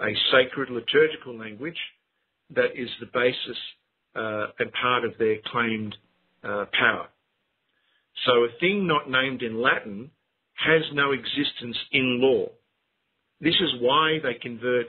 a sacred liturgical language that is the basis uh, and part of their claimed uh, power. So a thing not named in Latin has no existence in law. This is why they convert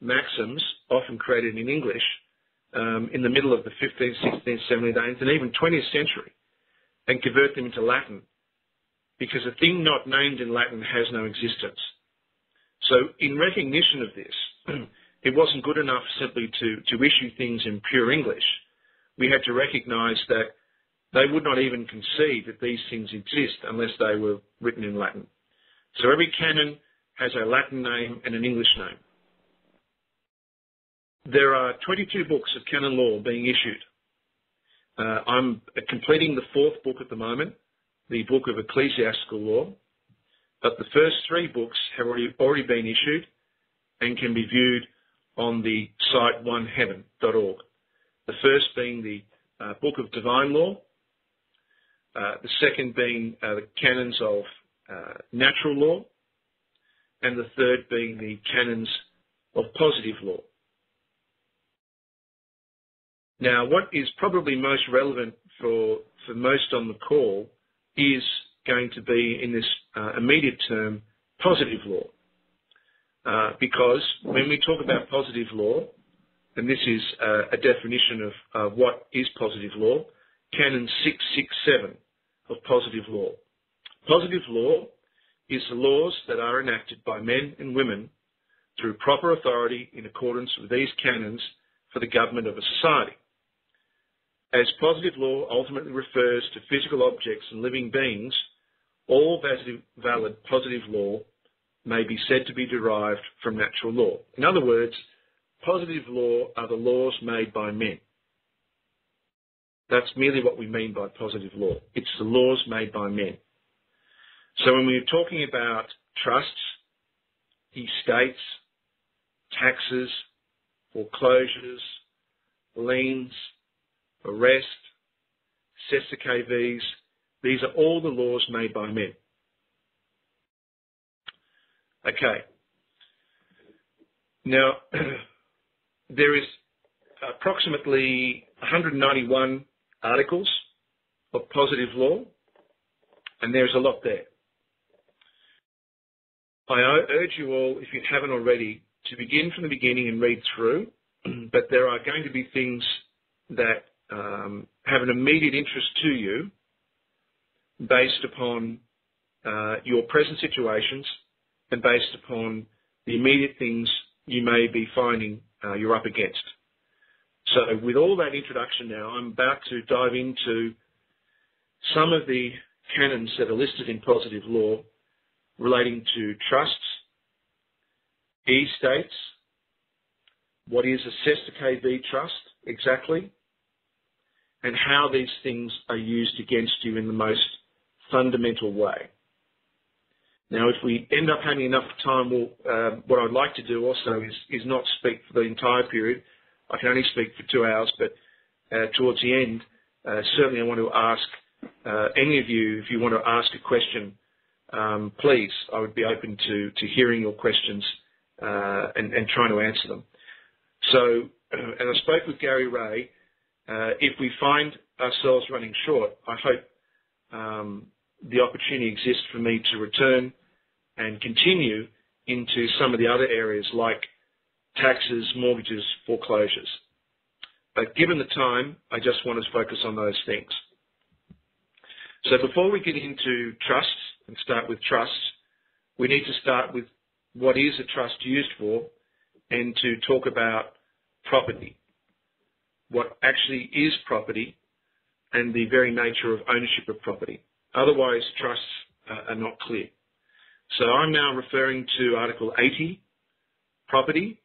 maxims, often created in English, um, in the middle of the 15th, 16th, 17th, 18th, and even 20th century, and convert them into Latin, because a thing not named in Latin has no existence. So in recognition of this, it wasn't good enough simply to, to issue things in pure English. We had to recognize that they would not even concede that these things exist unless they were written in Latin. So every canon has a Latin name and an English name. There are 22 books of canon law being issued. Uh, I'm completing the fourth book at the moment, the book of ecclesiastical law, but the first three books have already, already been issued and can be viewed on the site oneheaven.org. The first being the uh, Book of Divine Law, uh, the second being uh, the canons of uh, natural law, and the third being the canons of positive law. Now, what is probably most relevant for, for most on the call is going to be in this uh, immediate term, positive law. Uh, because when we talk about positive law, and this is uh, a definition of what is positive law, Canon 667 of positive law. Positive law is the laws that are enacted by men and women through proper authority in accordance with these canons for the government of a society. As positive law ultimately refers to physical objects and living beings, all valid positive law may be said to be derived from natural law. In other words, positive law are the laws made by men. That's merely what we mean by positive law. It's the laws made by men. So when we're talking about trusts, estates, taxes, foreclosures, liens, arrest, cessa KVs, these are all the laws made by men. Okay. Now, there is approximately 191 articles of positive law, and there's a lot there. I urge you all, if you haven't already, to begin from the beginning and read through, but there are going to be things that um, have an immediate interest to you based upon uh, your present situations and based upon the immediate things you may be finding uh, you're up against. So with all that introduction now, I'm about to dive into some of the canons that are listed in positive law relating to trusts, estates, what is a Cestui Que Vie trust exactly, and how these things are used against you in the most fundamental way. Now, if we end up having enough time, we'll, uh, what I'd like to do also is, is not speak for the entire period. I can only speak for two hours, but uh, towards the end, uh, certainly I want to ask uh, any of you, if you want to ask a question, um, please, I would be open to, to hearing your questions uh, and, and, trying to answer them. So, as I spoke with Gary Ray, uh, if we find ourselves running short, I hope um, the opportunity exists for me to return and continue into some of the other areas like taxes, mortgages, foreclosures. But given the time, I just want to focus on those things. So before we get into trusts and start with trusts, we need to start with what is a trust used for and to talk about property. What actually is property and the very nature of ownership of property. Otherwise, trusts are not clear. So I'm now referring to Article 80, property,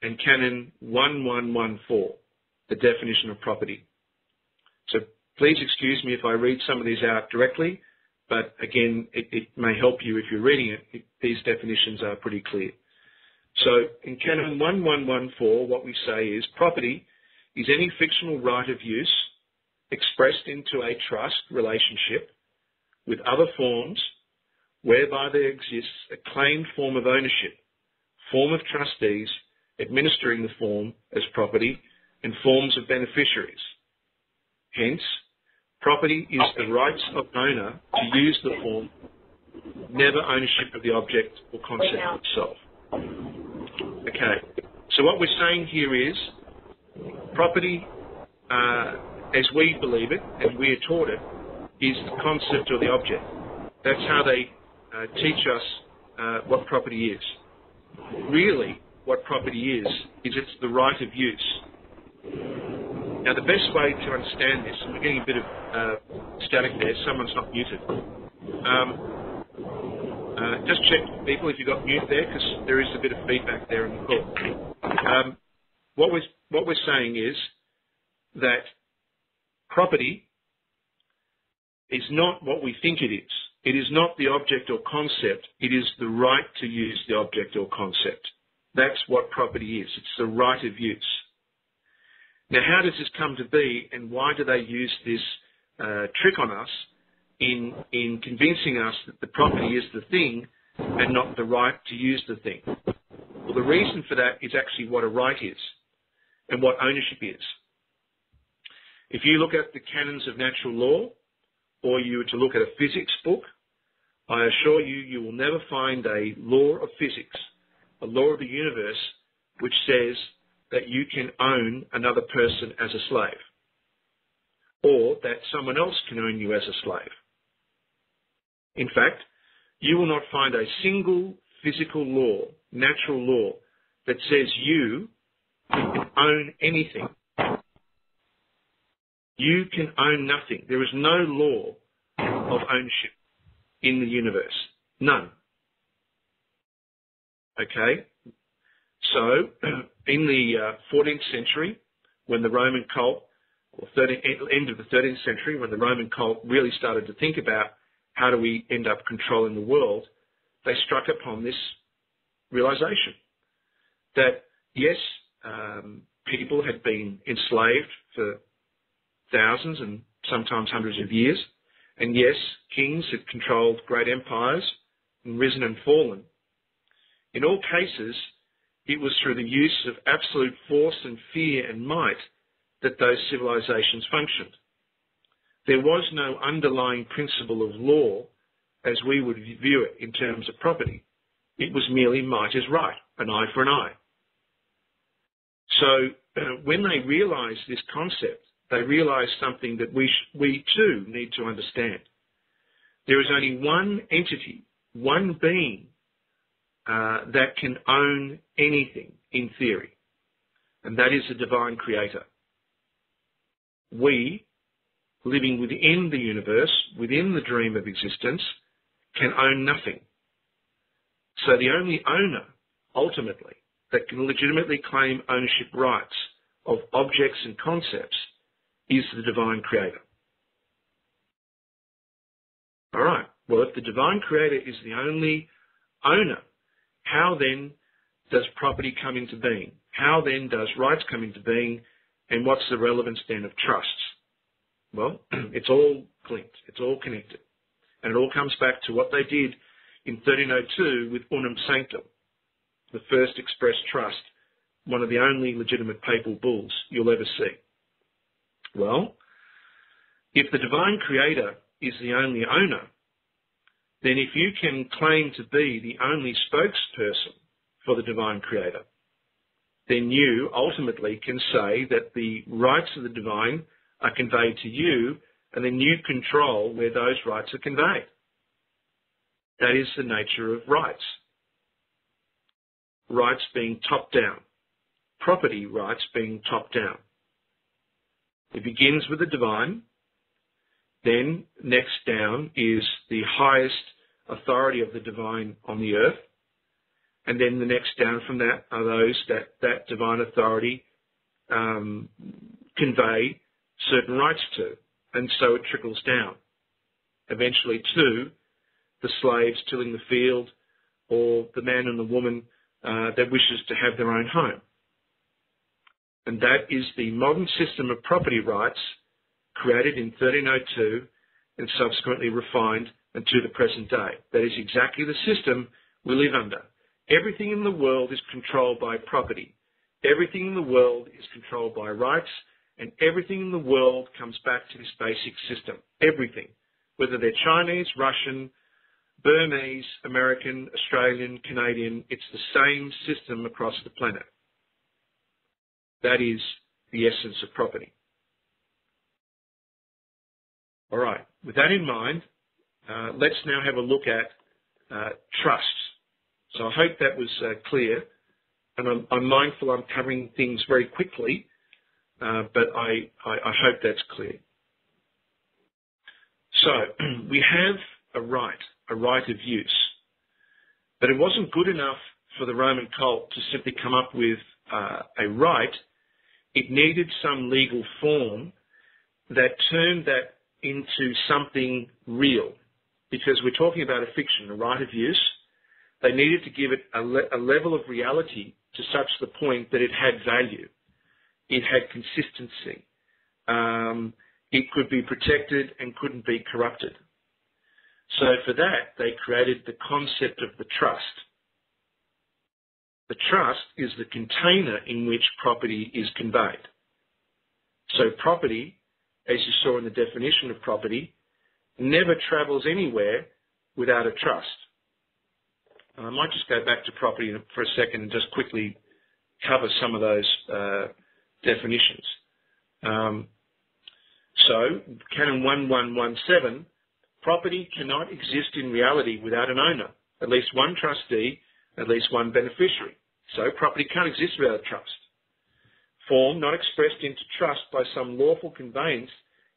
and Canon 1114, the definition of property. So please excuse me if I read some of these out directly, but again, it, it may help you if you're reading it. it. These definitions are pretty clear. So in Canon 1114, what we say is property is any fictional right of use expressed into a trust relationship with other forms whereby there exists a claimed form of ownership form of trustees administering the form as property and forms of beneficiaries. Hence, property is the rights of owner to use the form, never ownership of the object or concept itself. Okay, so what we're saying here is property, uh, as we believe it and we are taught it, is the concept or the object. That's how they uh, teach us uh, what property is. Really, what property is, is it's the right of use. Now, the best way to understand this, and we're getting a bit of uh, static there, someone's not muted. Um, uh, just check, people, if you've got mute there, because there is a bit of feedback there in the call. Um, what, we're, what we're saying is that property is not what we think it is. It is not the object or concept. It is the right to use the object or concept. That's what property is. It's the right of use. Now, how does this come to be, and why do they use this uh, trick on us in in convincing us that the property is the thing and not the right to use the thing? Well, the reason for that is actually what a right is and what ownership is. If you look at the canons of natural law, or you were to look at a physics book, I assure you, you will never find a law of physics, a law of the universe, which says that you can own another person as a slave, or that someone else can own you as a slave. In fact, you will not find a single physical law, natural law, that says you can own anything. You can own nothing. There is no law of ownership in the universe. None. Okay? So, in the uh, 14th century, when the Roman cult, or 13, end of the 13th century, when the Roman cult really started to think about how do we end up controlling the world, they struck upon this realization that yes, um, people had been enslaved for thousands and sometimes hundreds of years, and yes, kings have controlled great empires and risen and fallen. In all cases, it was through the use of absolute force and fear and might that those civilizations functioned. There was no underlying principle of law as we would view it in terms of property. It was merely might is right, an eye for an eye. So when they realized this concept, they realize something that we, we too need to understand. There is only one entity, one being uh, that can own anything in theory, and that is the divine creator. We, living within the universe, within the dream of existence, can own nothing. So the only owner, ultimately, that can legitimately claim ownership rights of objects and concepts is the divine creator. All right. Well, if the divine creator is the only owner, how then does property come into being? How then does rights come into being? And what's the relevance then of trusts? Well, it's all linked. It's all connected. And it all comes back to what they did in 1302 with Unam Sanctam, the first express trust, one of the only legitimate papal bulls you'll ever see. Well, if the divine creator is the only owner, then if you can claim to be the only spokesperson for the divine creator, then you ultimately can say that the rights of the divine are conveyed to you and then you control where those rights are conveyed. That is the nature of rights. Rights being top down. Property rights being top down. It begins with the divine. Then next down is the highest authority of the divine on the earth. And then the next down from that are those that that divine authority um, convey certain rights to. And so it trickles down. Eventually to the slaves tilling the field or the man and the woman uh, that wishes to have their own home and that is the modern system of property rights created in 1302 and subsequently refined unto the present day. That is exactly the system we live under. Everything in the world is controlled by property. Everything in the world is controlled by rights, and everything in the world comes back to this basic system. Everything. Whether they're Chinese, Russian, Burmese, American, Australian, Canadian, it's the same system across the planet. That is the essence of property. All right. With that in mind, uh, let's now have a look at uh, trusts. So I hope that was uh, clear, and I'm, I'm, mindful I'm covering things very quickly, uh, but I, I, I hope that's clear. So we have a right, a right of use, but it wasn't good enough for the Roman cult to simply come up with uh, a right. It needed some legal form that turned that into something real because we're talking about a fiction, a right of use. They needed to give it a, le- a level of reality to such the point that it had value, it had consistency, um, it could be protected and couldn't be corrupted. So for that, they created the concept of the trust. The trust is the container in which property is conveyed. So property as you saw in the definition of property, never travels anywhere without a trust. And I might just go back to property for a second and just quickly cover some of those uh, definitions. Um, so, Canon 1117, property cannot exist in reality without an owner, at least one trustee, at least one beneficiary. So, property can't exist without a trust form not expressed into trust by some lawful conveyance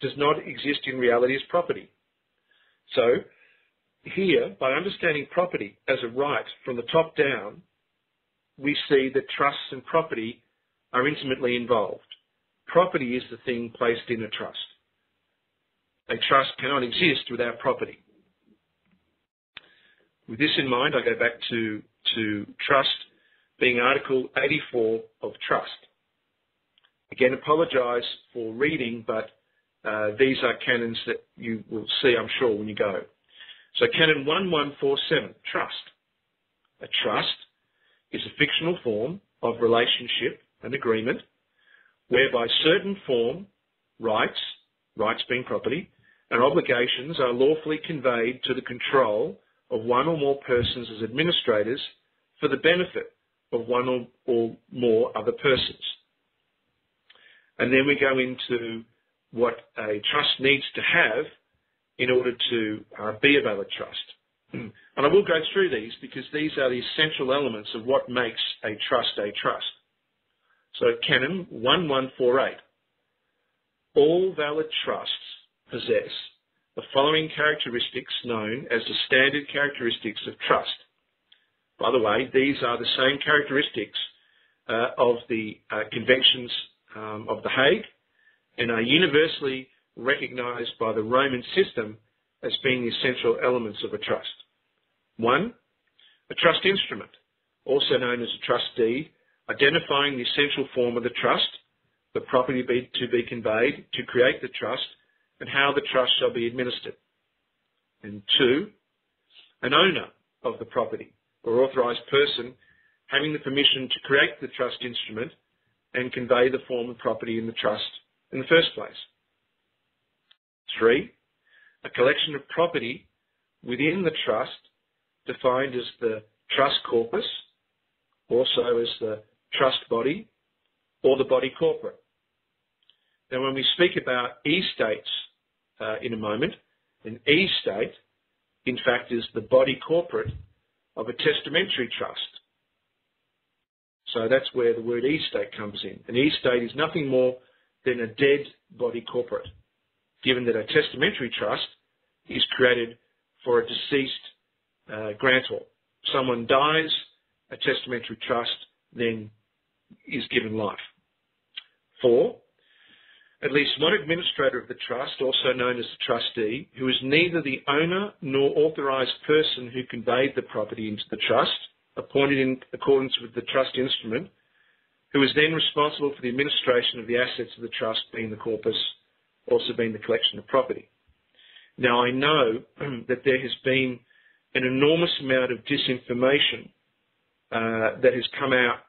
does not exist in reality as property. So, here, by understanding property as a right from the top down, we see that trusts and property are intimately involved. Property is the thing placed in a trust. A trust cannot exist without property. With this in mind, I go back to, to trust being Article 84 of Trust. Again, apologise for reading, but uh, these are canons that you will see, I'm sure, when you go. So canon 1147, trust. A trust is a fictional form of relationship and agreement whereby certain form, rights, rights being property, and obligations are lawfully conveyed to the control of one or more persons as administrators for the benefit of one or, or more other persons. And then we go into what a trust needs to have in order to uh, be a valid trust. And I will go through these because these are the essential elements of what makes a trust a trust. So Canon 1148. All valid trusts possess the following characteristics known as the standard characteristics of trust. By the way, these are the same characteristics uh, of the uh, conventions um, of The Hague and are universally recognised by the Roman system as being the essential elements of a trust. One, a trust instrument, also known as a trust deed, identifying the essential form of the trust, the property be, to be conveyed to create the trust, and how the trust shall be administered. And two, an owner of the property or authorised person having the permission to create the trust instrument and convey the form of property in the trust in the first place. Three, a collection of property within the trust defined as the trust corpus, also as the trust body, or the body corporate. Now, when we speak about e-states uh, in a moment, an e-state, in fact, is the body corporate of a testamentary trust. So that's where the word estate comes in. An estate is nothing more than a dead body corporate, given that a testamentary trust is created for a deceased uh, grantor. Someone dies, a testamentary trust then is given life. Four, at least one administrator of the trust, also known as the trustee, who is neither the owner nor authorised person who conveyed the property into the trust, appointed in accordance with the trust instrument, who is then responsible for the administration of the assets of the trust, being the corpus, also being the collection of property. Now, I know that there has been an enormous amount of disinformation uh, that has come out